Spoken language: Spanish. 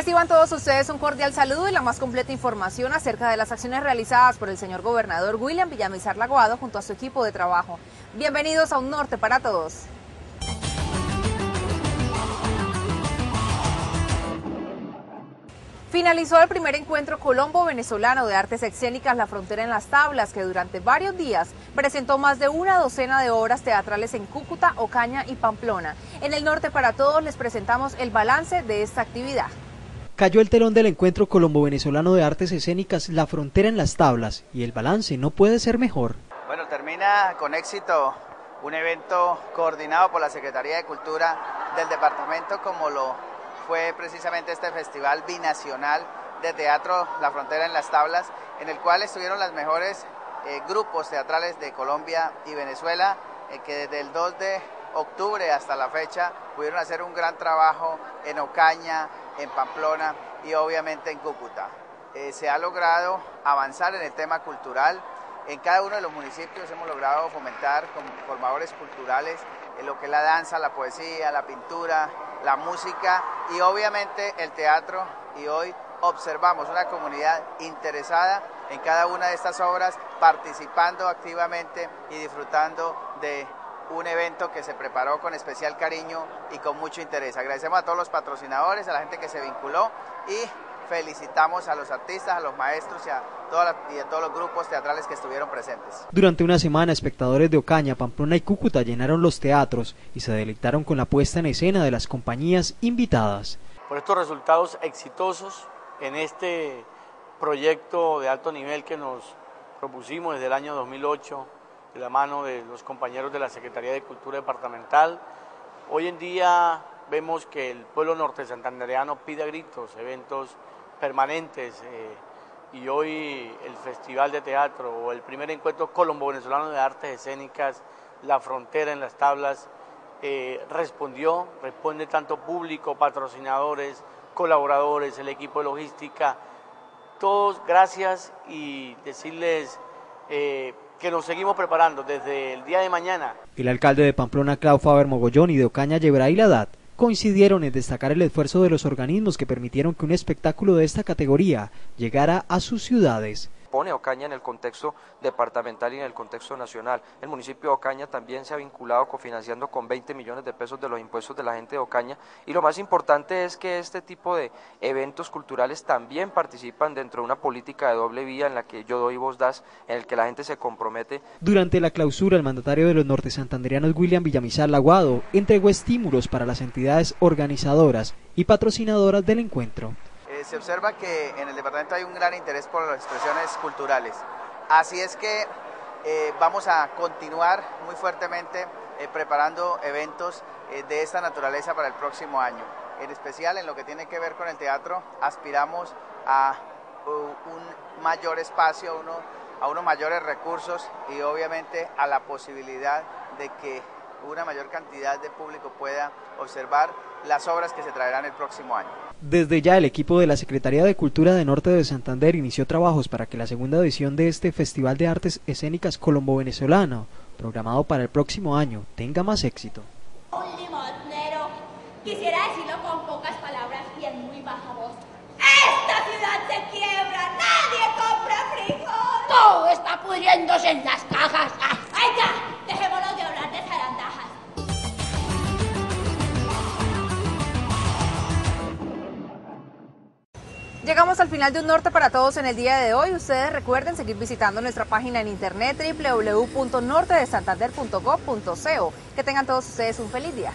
Reciban todos ustedes un cordial saludo y la más completa información acerca de las acciones realizadas por el señor gobernador William Villamizar Laguado junto a su equipo de trabajo. Bienvenidos a Un Norte para Todos. Finalizó el primer encuentro colombo-venezolano de artes escénicas La Frontera en las Tablas, que durante varios días presentó más de una docena de obras teatrales en Cúcuta, Ocaña y Pamplona. En el norte para todos les presentamos el balance de esta actividad. Cayó el telón del encuentro colombo-venezolano de artes escénicas La Frontera en las Tablas y el balance no puede ser mejor. Bueno, termina con éxito un evento coordinado por la Secretaría de Cultura del departamento como lo fue precisamente este festival binacional de teatro La Frontera en las Tablas, en el cual estuvieron los mejores eh, grupos teatrales de Colombia y Venezuela, eh, que desde el 2 de octubre hasta la fecha pudieron hacer un gran trabajo en Ocaña, en Pamplona y obviamente en Cúcuta. Eh, se ha logrado avanzar en el tema cultural. En cada uno de los municipios hemos logrado fomentar con formadores culturales en lo que es la danza, la poesía, la pintura, la música y obviamente el teatro. Y hoy observamos una comunidad interesada en cada una de estas obras, participando activamente y disfrutando de un evento que se preparó con especial cariño y con mucho interés. Agradecemos a todos los patrocinadores, a la gente que se vinculó y felicitamos a los artistas, a los maestros y a, todos los grupos teatrales que estuvieron presentes. Durante una semana, espectadores de Ocaña, Pamplona y Cúcuta llenaron los teatros y se deleitaron con la puesta en escena de las compañías invitadas. Por estos resultados exitosos en este proyecto de alto nivel que nos propusimos desde el año 2008, de la mano de los compañeros de la Secretaría de Cultura Departamental, hoy en día vemos que el pueblo norte santandereano pide a gritos eventos permanentes eh, y hoy el Festival de Teatro o el primer encuentro colombo-venezolano de artes escénicas, La Frontera en las Tablas, eh, respondió, responde tanto público, patrocinadores, colaboradores, el equipo de logística, todos gracias y decirles eh, que nos seguimos preparando desde el día de mañana. El alcalde de Pamplona, Clau Faber Mogollón y de Ocaña, Yebraí Ladat, coincidieron en destacar el esfuerzo de los organismos que permitieron que un espectáculo de esta categoría llegara a sus ciudades pone Ocaña en el contexto departamental y en el contexto nacional. El municipio de Ocaña también se ha vinculado cofinanciando con 20 millones de pesos de los impuestos de la gente de Ocaña y lo más importante es que este tipo de eventos culturales también participan dentro de una política de doble vía en la que yo doy vos das, en el que la gente se compromete. Durante la clausura, el mandatario de los norte santanderianos William Villamizar Laguado entregó estímulos para las entidades organizadoras y patrocinadoras del encuentro se observa que en el departamento hay un gran interés por las expresiones culturales. Así es que eh, vamos a continuar muy fuertemente eh, preparando eventos eh, de esta naturaleza para el próximo año. En especial en lo que tiene que ver con el teatro, aspiramos a un mayor espacio, a unos mayores recursos y obviamente a la posibilidad de que una mayor cantidad de público pueda observar las obras que se traerán el próximo año. Desde ya el equipo de la Secretaría de Cultura de Norte de Santander inició trabajos para que la segunda edición de este Festival de Artes Escénicas Colombo-Venezolano, programado para el próximo año, tenga más éxito. Un limosnero, quisiera decirlo con pocas palabras y en muy baja voz. ¡Esta ciudad se quiebra! ¡Nadie compra frijol! ¡Todo está pudriéndose en las cajas! Llegamos al final de Un Norte para Todos en el día de hoy. Ustedes recuerden seguir visitando nuestra página en internet www.nortedesantander.gov.co. Que tengan todos ustedes un feliz día.